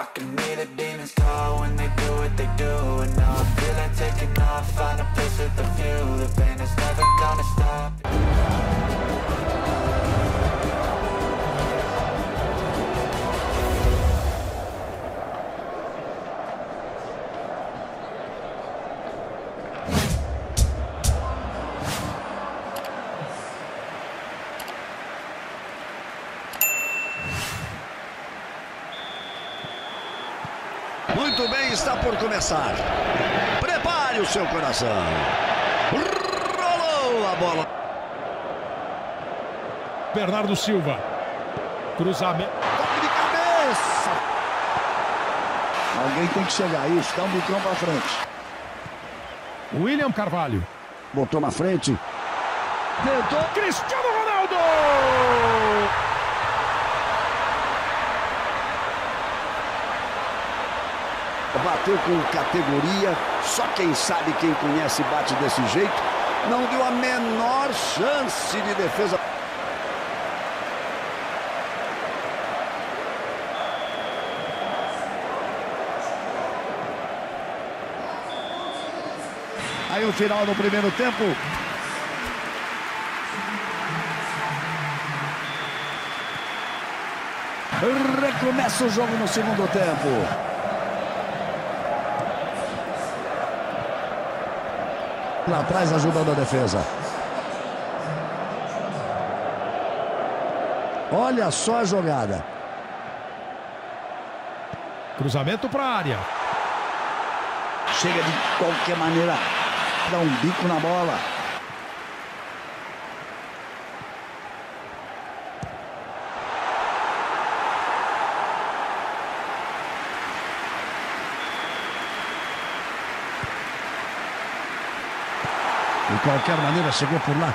I can hear the demons call when they do what they do And Muito bem, está por começar. Prepare o seu coração. Rolou a bola. Bernardo Silva. Cruzamento. Toque de cabeça. Alguém tem que chegar aí, está um bicão para frente. William Carvalho. Botou na frente. Tentou. Cristiano Ronaldo! Bateu com categoria. Só quem sabe, quem conhece, bate desse jeito. Não deu a menor chance de defesa. Aí o final do primeiro tempo. Recomeça o jogo no segundo tempo. Lá atrás ajudando a defesa. Olha só a jogada. Cruzamento para a área. Chega de qualquer maneira. Dá um bico na bola. De qualquer maneira, chegou por lá.